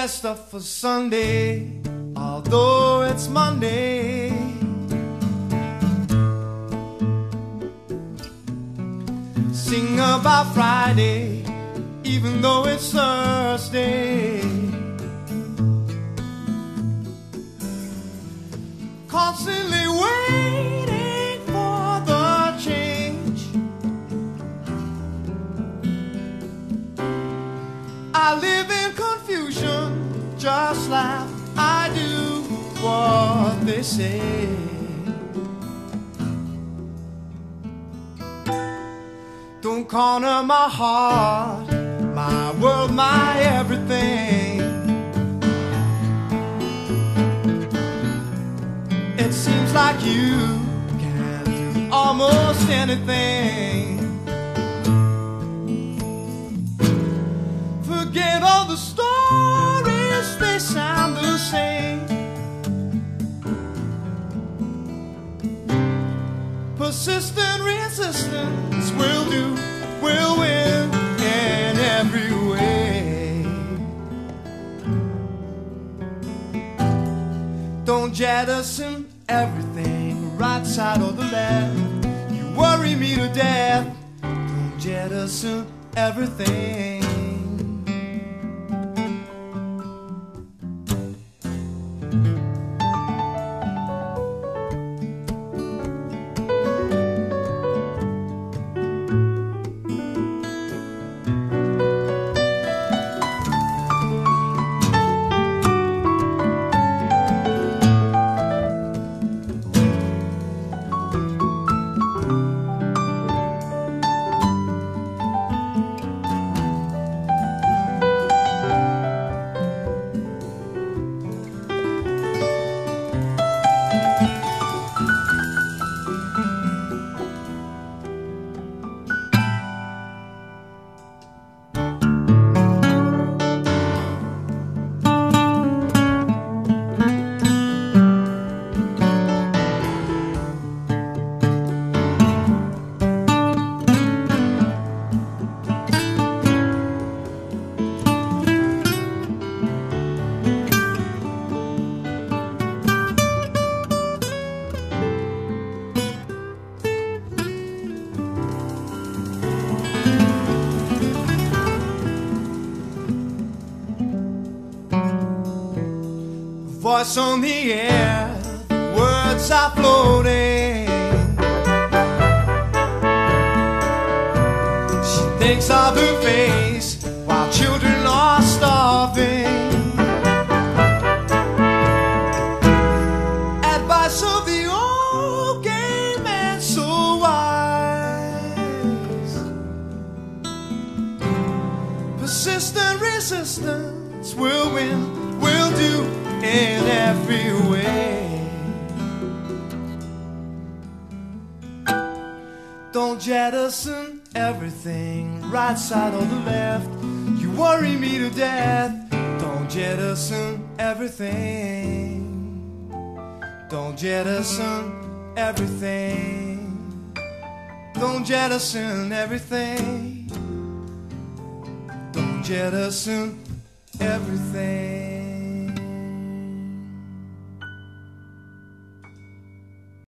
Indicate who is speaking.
Speaker 1: dressed up for Sunday, although it's Monday. Sing about Friday, even though it's Thursday. Constantly just like I do what they say. Don't corner my heart, my world, my everything. It seems like you can do almost anything. Persistent resistance will do, will win in every way. Don't jettison everything, right side or the left. You worry me to death. Don't jettison everything. Voice on the air, words are floating. She thinks of her face while children are starving. Advice of the old game and so wise. Persistent resistance will win, will do in every way. Don't jettison everything, right side or the left. You worry me to death. Don't jettison everything. Don't jettison everything. Don't jettison everything. Don't jettison everything.